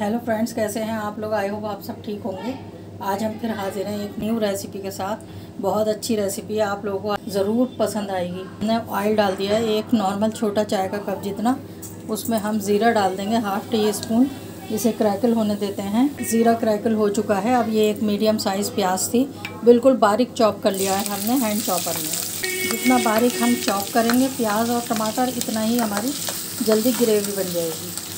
Friends कैसे हैं आप लोग? आई होप आप सब ठीक होंगे। आज हम फिर हाजिर हैं एक न्यू रेसिपी के साथ। बहुत अच्छी रेसिपी है, आप लोगों को ज़रूर पसंद आएगी। हमने ऑयल डाल दिया है, एक नॉर्मल छोटा चाय का कप जितना। उसमें हम ज़ीरा डाल देंगे हाफ़ टी स्पून इसे क्रैकल होने देते हैं। ज़ीरा क्रैकल हो चुका है। अब ये एक मीडियम साइज़ प्याज थी। बिल्कुल बारीक चॉप कर लिया है हमने हैंड चॉपर में। जितना बारीक हम चॉप करेंगे, प्याज और टमाटर, इतना ही हमारी जल्दी ग्रेवी बन जाएगी।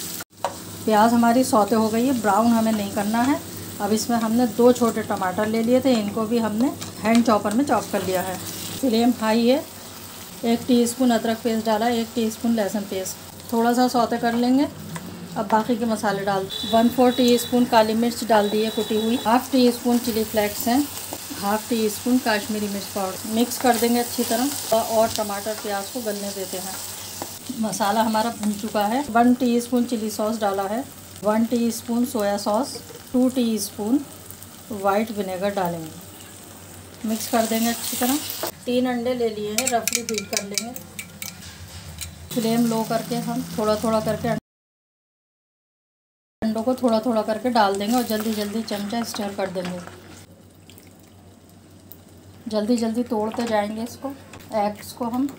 प्याज हमारी सौते हो गई है ब्राउन हमें नहीं करना है। अब इसमें हमने दो छोटे टमाटर ले लिए थे, इनको भी हमने हैंड चॉपर में चॉप कर लिया है। फ्लेम हाई है। एक टीस्पून अदरक पेस्ट डाला, एक टीस्पून लहसुन पेस्ट थोड़ा सा सौते कर लेंगे। अब बाकी के मसाले डाल वन फोर टी स्पून काली मिर्च डाल दी है कुटी हुई। Half teaspoon chilli flakes हैं। हाफ़ टी स्पून काश्मीरी मिर्च पाउडर। मिक्स कर देंगे अच्छी तरह। और टमाटर प्याज को गलने देते हैं। मसाला हमारा भून चुका है। वन टीस्पून चिली सॉस डाला है। One teaspoon soya sauce. Two teaspoon white vinegar डालेंगे। मिक्स कर देंगे अच्छी तरह। तीन अंडे ले लिए हैं। रफली बीट कर लेंगे। फ्लेम लो करके हम थोड़ा थोड़ा करके अंडों को थोड़ा थोड़ा करके डाल देंगे और जल्दी जल्दी चमचा स्टर कर देंगे। जल्दी जल्दी तोड़ते जाएँगे इसको। एग्स को हम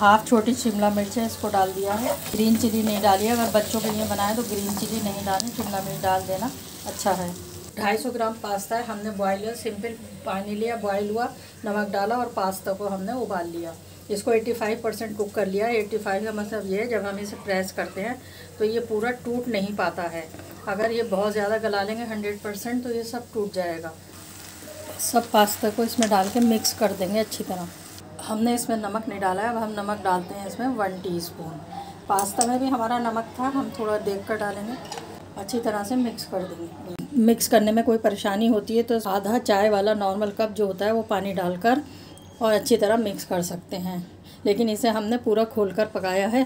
हाफ़ छोटी शिमला मिर्च है, इसको डाल दिया है। ग्रीन चिली नहीं डाली अगर बच्चों के लिए बनाए तो ग्रीन चिली नहीं डालें, शिमला मिर्च डाल देना अच्छा है। 250 ग्राम पास्ता है, हमने बॉयल लिया सिंपल पानी लिया बॉयल हुआ, नमक डाला और पास्ता को हमने उबाल लिया। इसको 85 परसेंट कुक कर लिया। 85 का मतलब ये है, जब हम इसे प्रेस करते हैं तो ये पूरा टूट नहीं पाता है। अगर ये बहुत ज़्यादा गला लेंगे 100 परसेंट तो ये सब टूट जाएगा। सब पास्ता को इसमें डाल के मिक्स कर देंगे अच्छी तरह। हमने इसमें नमक नहीं डाला है, अब हम नमक डालते हैं इसमें वन टीस्पून पास्ता में भी हमारा नमक था, हम थोड़ा देख कर डालेंगे, अच्छी तरह से मिक्स कर देंगे। मिक्स करने में कोई परेशानी होती है तो आधा चाय वाला नॉर्मल कप जो होता है वो पानी डालकर और अच्छी तरह मिक्स कर सकते हैं। लेकिन इसे हमने पूरा खोल कर पकाया है।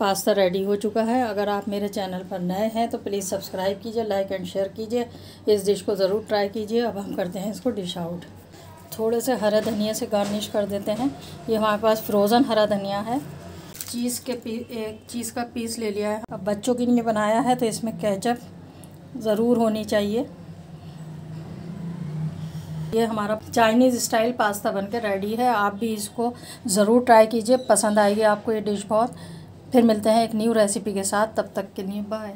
पास्ता रेडी हो चुका है। अगर आप मेरे चैनल पर नए हैं तो प्लीज़ सब्सक्राइब कीजिए लाइक एंड शेयर कीजिए। इस डिश को ज़रूर ट्राई कीजिए। अब हम करते हैं इसको डिश आउट थोड़े से हरा धनिया से गार्निश कर देते हैं। ये हमारे पास फ्रोज़न हरा धनिया है। चीज़ के पी एक चीज़ का पीस ले लिया है। अब बच्चों के लिए बनाया है तो इसमें कैचअप ज़रूर होनी चाहिए। ये हमारा चाइनीज़ स्टाइल पास्ता बनकर रेडी है। आप भी इसको ज़रूर ट्राई कीजिए। पसंद आएगी आपको ये डिश बहुत। फिर मिलते हैं एक न्यू रेसिपी के साथ। तब तक के लिए बाय